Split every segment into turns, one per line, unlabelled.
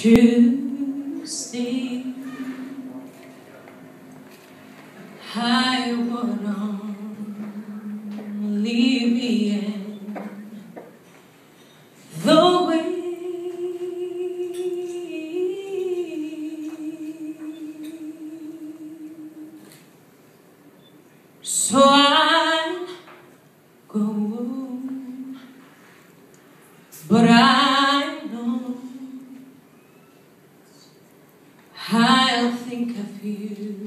Tuesday, I would only be in the way. So I go, but I you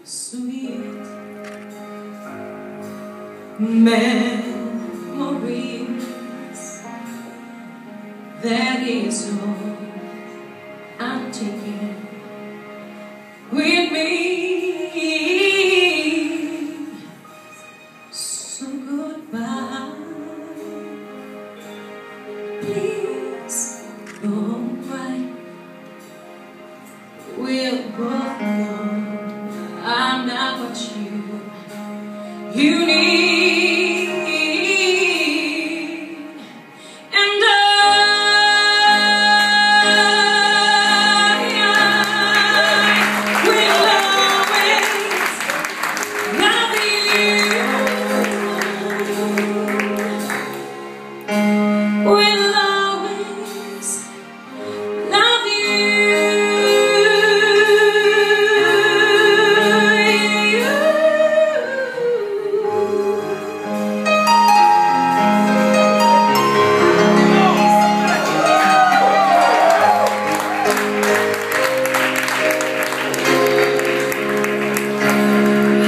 Bittersweet memories. That is all I'm taking you need.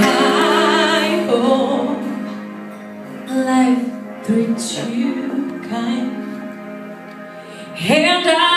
I hope life treats you kind, and I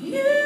You. Yeah.